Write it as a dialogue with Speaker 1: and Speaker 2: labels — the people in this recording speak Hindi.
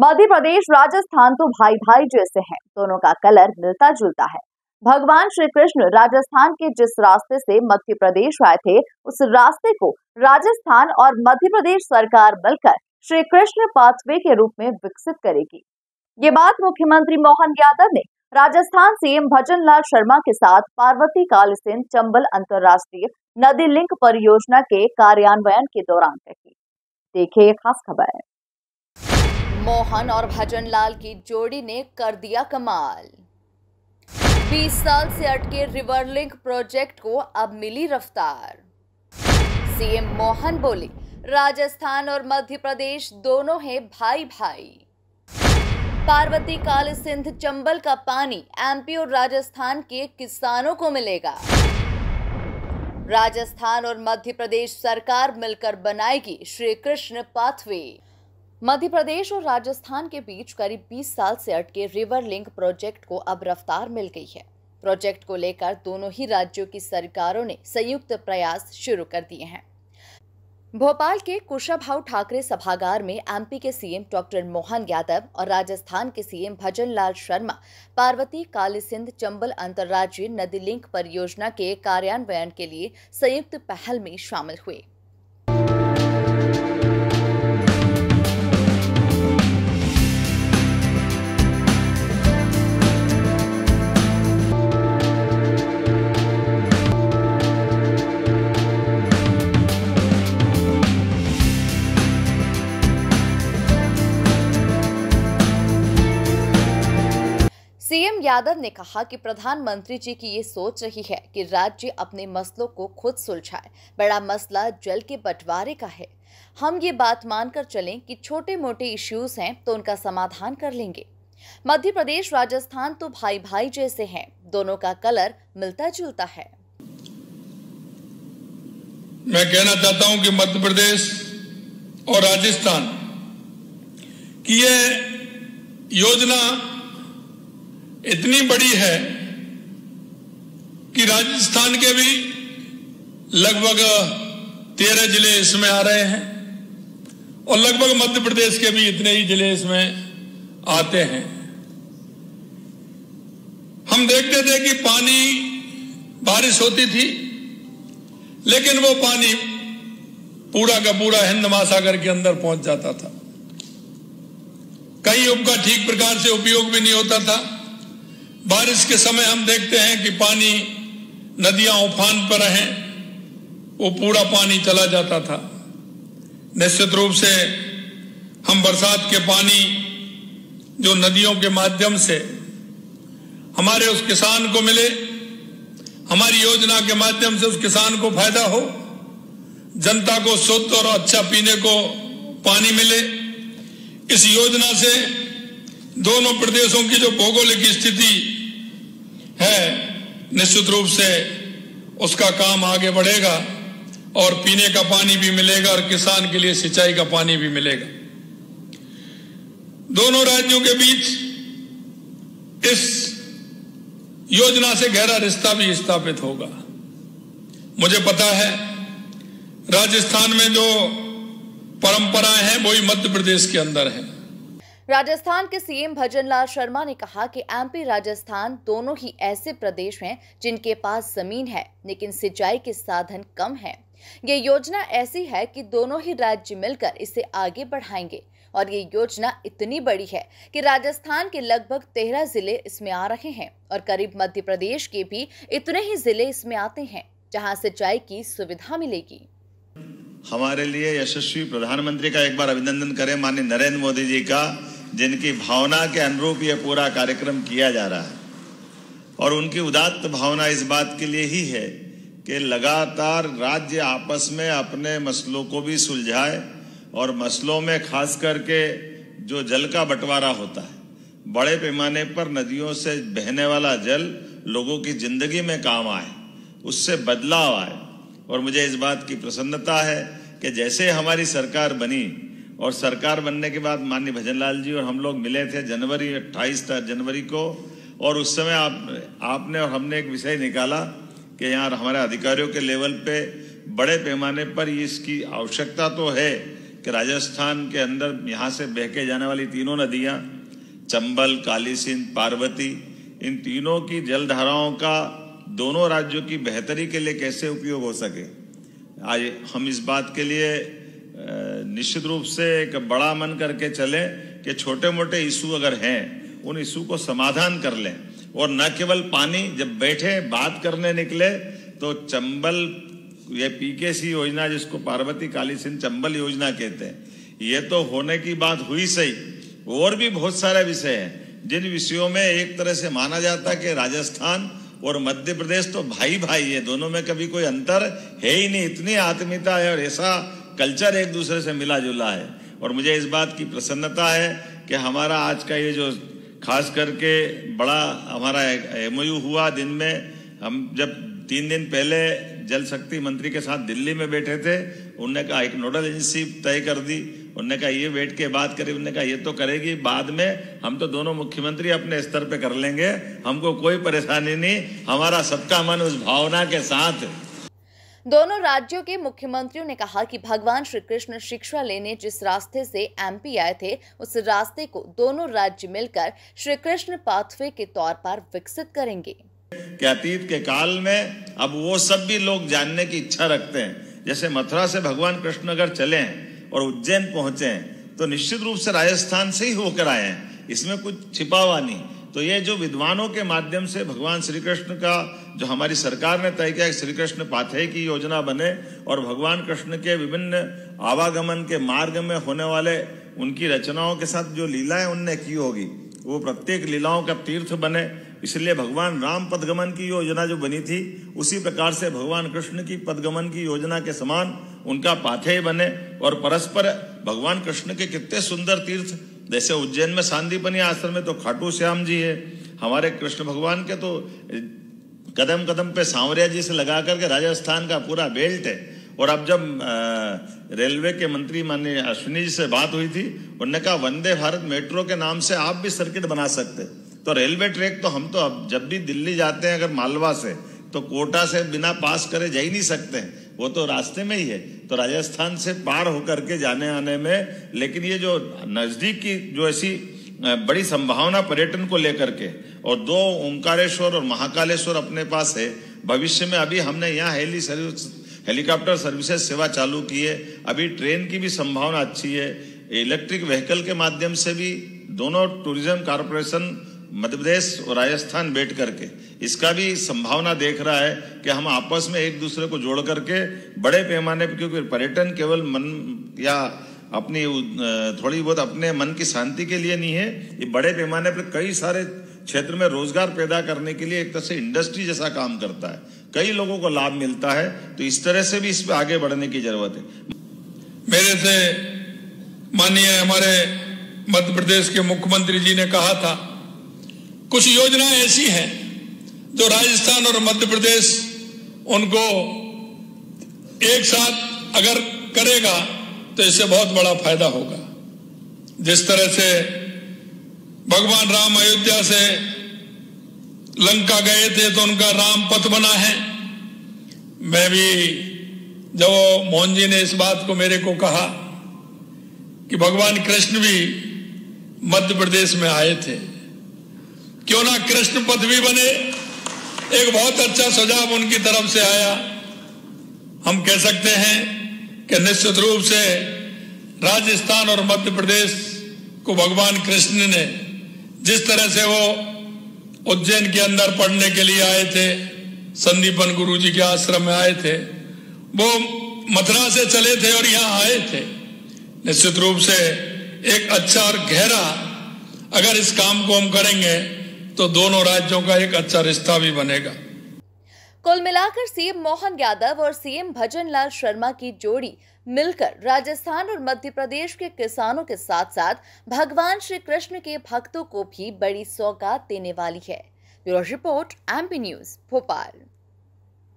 Speaker 1: मध्य प्रदेश राजस्थान तो भाई भाई जैसे हैं। दोनों का कलर मिलता जुलता है। भगवान श्री कृष्ण राजस्थान के जिस रास्ते से मध्य प्रदेश आए थे, उस रास्ते को राजस्थान और मध्य प्रदेश सरकार मिलकर श्री कृष्ण पाथवे के रूप में विकसित करेगी। ये बात मुख्यमंत्री मोहन यादव ने राजस्थान सीएम भजन लाल शर्मा के साथ पार्वती कालसिंध चंबल अंतर्राष्ट्रीय नदी लिंक परियोजना के कार्यान्वयन के दौरान कही। देखिए खास खबर
Speaker 2: मोहन और भजन लाल की जोड़ी ने कर दिया कमाल। 20 साल से अटके रिवर लिंक प्रोजेक्ट को अब मिली रफ्तार। सीएम मोहन बोले, राजस्थान और मध्य प्रदेश दोनों हैं भाई भाई पार्वती काल सिंध चंबल का पानी एमपी और राजस्थान के किसानों को मिलेगा। राजस्थान और मध्य प्रदेश सरकार मिलकर बनाएगी श्री कृष्ण पाथवे। मध्य प्रदेश और राजस्थान के बीच करीब 20 साल से अटके रिवर लिंक प्रोजेक्ट को अब रफ्तार मिल गई है। प्रोजेक्ट को लेकर दोनों ही राज्यों की सरकारों ने संयुक्त प्रयास शुरू कर दिए हैं। भोपाल के कुशाभाऊ ठाकरे सभागार में एमपी के सीएम डॉक्टर मोहन यादव और राजस्थान के सीएम भजन लाल शर्मा, पार्वती कालीसिंध चंबल अंतर्राज्यीय नदी लिंक परियोजना के कार्यान्वयन के लिए संयुक्त पहल में शामिल हुए। सीएम यादव ने कहा कि प्रधानमंत्री जी की ये सोच रही है कि राज्य अपने मसलों को खुद सुलझाए। बड़ा मसला जल के बंटवारे का है। हम ये बात मानकर चलें कि छोटे मोटे इश्यूज़ हैं तो उनका समाधान कर लेंगे। मध्य प्रदेश, राजस्थान तो भाई भाई जैसे हैं। दोनों का कलर मिलता जुलता है।
Speaker 3: मैं कहना चाहता हूँ कि मध्य प्रदेश और राजस्थान की यह योजना इतनी बड़ी है कि राजस्थान के भी लगभग तेरह ज़िले इसमें आ रहे हैं और लगभग मध्य प्रदेश के भी इतने ही ज़िले इसमें आते हैं। हम देखते थे कि पानी, बारिश होती थी, लेकिन वो पानी पूरा का पूरा हिंद महासागर के अंदर पहुँच जाता था। कई उपका ठीक प्रकार से उपयोग भी नहीं होता था। बारिश के समय हम देखते हैं कि पानी नदियाँ उफान पर हैं, वो पूरा पानी चला जाता था। निश्चित रूप से हम बरसात के पानी जो नदियों के माध्यम से हमारे उस किसान को मिले, हमारी योजना के माध्यम से उस किसान को फ़ायदा हो, जनता को शुद्ध और अच्छा पीने को पानी मिले, इस योजना से दोनों प्रदेशों की जो भौगोलिक स्थिति है, निश्चित रूप से उसका काम आगे बढ़ेगा और पीने का पानी भी मिलेगा और किसान के लिए सिंचाई का पानी भी मिलेगा। दोनों राज्यों के बीच इस योजना से गहरा रिश्ता भी स्थापित होगा। मुझे पता है, राजस्थान में जो परंपराएँ हैं, वही मध्य प्रदेश के अंदर है।
Speaker 2: राजस्थान के सीएम भजन लाल शर्मा ने कहा कि एमपी राजस्थान दोनों ही ऐसे प्रदेश हैं जिनके पास ज़मीन है, लेकिन सिंचाई के साधन कम है। ये योजना ऐसी है कि दोनों ही राज्य मिलकर इसे आगे बढ़ाएँगे और ये योजना इतनी बड़ी है कि राजस्थान के लगभग तेरह ज़िले इसमें आ रहे हैं और करीब मध्य प्रदेश के भी इतने ही ज़िले इसमें आते हैं जहाँ सिंचाई की सुविधा मिलेगी।
Speaker 4: हमारे लिए यशस्वी प्रधानमंत्री का एक बार अभिनंदन करें माननीय नरेंद्र मोदी जी का। जिनकी भावना के अनुरूप यह पूरा कार्यक्रम किया जा रहा है। और उनकी उदात्त भावना इस बात के लिए ही है कि लगातार राज्य आपस में अपने मसलों को भी सुलझाए और मसलों में खास करके जो जल का बंटवारा होता है, बड़े पैमाने पर नदियों से बहने वाला जल लोगों की ज़िंदगी में काम आए, उससे बदलाव आए। और मुझे इस बात की प्रसन्नता है कि जैसे हमारी सरकार बनी और सरकार बनने के बाद माननीय भजनलाल जी और हम लोग मिले थे जनवरी अट्ठाईस जनवरी को, और उस समय आप, आपने और हमने एक विषय निकाला कि यहाँ हमारे अधिकारियों के लेवल पे बड़े पैमाने पर इसकी आवश्यकता तो है कि राजस्थान के अंदर यहाँ से बह के जाने वाली तीनों नदियाँ, चंबल काली पार्वती, इन तीनों की जलधाराओं का दोनों राज्यों की बेहतरी के लिए कैसे उपयोग हो सके? आज हम इस बात के लिए निश्चित रूप से एक बड़ा मन करके चले कि छोटे मोटे इशू अगर हैं, उन इशू को समाधान कर लें। और न केवल पानी, जब बैठे, बात करने निकले तो चंबल, ये पीकेसी योजना जिसको पार्वती काली सिंह चंबल योजना कहते हैं, ये तो होने की बात हुई सही। और भी बहुत सारे विषय हैं, जिन विषयों में एक तरह से माना जाता कि राजस्थान और मध्य प्रदेश तो भाई भाई है, दोनों में कभी कोई अंतर है ही नहीं, इतनी आत्मीयता है और ऐसा कल्चर एक दूसरे से मिला जुला है। और मुझे इस बात की प्रसन्नता है कि हमारा आज का ये जो खास करके बड़ा हमारा एमओयू हुआ दिन में, हम जब तीन दिन पहले जल शक्ति मंत्री के साथ दिल्ली में बैठे थे, उनने कहा, एक नोडल एजेंसी तय कर दी। उनने कहा, ये बैठ के बात करी उनने कहा, ये तो करेगी, बाद में हम तो दोनों मुख्यमंत्री अपने स्तर पे कर लेंगे। हमको कोई परेशानी नहीं। हमारा सबका मन उस भावना के साथ
Speaker 2: दोनों राज्यों के मुख्यमंत्रियों ने कहा कि भगवान श्री कृष्ण शिक्षा लेने जिस रास्ते से एमपी आए थे, उस रास्ते को दोनों राज्य मिलकर श्री कृष्ण पाथवे के तौर पर विकसित करेंगे।
Speaker 4: कि अतीत के काल में अब वो सब भी लोग जानने की इच्छा रखते हैं। जैसे मथुरा से भगवान कृष्ण अगर चले और उज्जैन पहुँचे तो निश्चित रूप से राजस्थान से ही होकर आए हैं। इसमें कुछ छिपा हुआ नहीं। तो ये जो विद्वानों के माध्यम से भगवान श्री कृष्ण का, जो हमारी सरकार ने तय किया श्री कृष्ण पाथे की योजना बने और भगवान कृष्ण के विभिन्न आवागमन के मार्ग में होने वाले उनकी रचनाओं के साथ जो लीलाएँ उनने की होगी, वो प्रत्येक लीलाओं का तीर्थ बने। इसलिए भगवान राम पदगमन की योजना जो बनी थी, उसी प्रकार से भगवान कृष्ण की पदगमन की योजना के समान उनका पाथेय बने और परस्पर भगवान कृष्ण के कितने सुंदर तीर्थ जैसे उज्जैन में सांदीपनी आश्रम में तो खाटू श्याम जी है। हमारे कृष्ण भगवान के तो कदम कदम पे सांवरिया जी से लगा करके राजस्थान का पूरा बेल्ट है। और अब जब रेलवे के मंत्री माननीय अश्विनी जी से बात हुई थी उन्होंने कहा, वंदे भारत मेट्रो के नाम से आप भी सर्किट बना सकते तो रेलवे ट्रैक तो हम तो अब, जब भी दिल्ली जाते हैं अगर मालवा से तो कोटा से बिना पास करे जा ही नहीं सकते हैं। वो तो रास्ते में ही है। तो राजस्थान से पार होकर के जाने आने में, लेकिन ये जो नज़दीक की जो ऐसी बड़ी संभावना पर्यटन को लेकर के, और दो ओंकारेश्वर और महाकालेश्वर अपने पास है, भविष्य में अभी हमने यहाँ हेली सर्विस, हेलीकॉप्टर सर्विसेज़ सेवा चालू की है। अभी ट्रेन की भी संभावना अच्छी है। इलेक्ट्रिक व्हीकल के माध्यम से भी दोनों टूरिज़्म कारपोरेशन मध्य प्रदेश और राजस्थान बैठ करके इसका भी संभावना देख रहा है कि हम आपस में एक दूसरे को जोड़ करके बड़े पैमाने पर क्योंकि पर्यटन केवल मन या अपनी थोड़ी बहुत अपने मन की शांति के लिए नहीं है। ये बड़े पैमाने पर कई सारे क्षेत्र में रोज़गार पैदा करने के लिए एक तरह से इंडस्ट्री जैसा काम करता है। कई लोगों को लाभ मिलता है तो इस तरह से भी इस पर आगे बढ़ने की ज़रूरत है।
Speaker 3: मेरे से माननीय हमारे मध्य प्रदेश के मुख्यमंत्री जी ने कहा था कुछ योजनाएँ ऐसी हैं जो राजस्थान और मध्य प्रदेश उनको एक साथ अगर करेगा तो इससे बहुत बड़ा फ़ायदा होगा। जिस तरह से भगवान राम अयोध्या से लंका गए थे तो उनका राम पथ बना है। मैं भी जब मोहन जी ने इस बात को मेरे को कहा कि भगवान कृष्ण भी मध्य प्रदेश में आए थे क्यों ना कृष्ण पथ भी बने? एक बहुत अच्छा सुझाव उनकी तरफ़ से आया। हम कह सकते हैं कि निश्चित रूप से राजस्थान और मध्य प्रदेश को भगवान कृष्ण ने जिस तरह से वो उज्जैन के अंदर पढ़ने के लिए आए थे संदीपन गुरु जी के आश्रम में आए थे, वो मथुरा से चले थे और यहाँ आए थे। निश्चित रूप से एक अच्छा और गहरा अगर इस काम को हम करेंगे तो दोनों राज्यों का एक अच्छा रिश्ता भी बनेगा।
Speaker 2: कुल मिलाकर सीएम मोहन यादव और सीएम भजन लाल शर्मा की जोड़ी मिलकर राजस्थान और मध्य प्रदेश के किसानों के साथ साथ भगवान श्री कृष्ण के भक्तों को भी बड़ी सौगात देने वाली है। Bureau report, MP news, Bhopal.